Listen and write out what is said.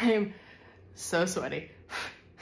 I am so sweaty.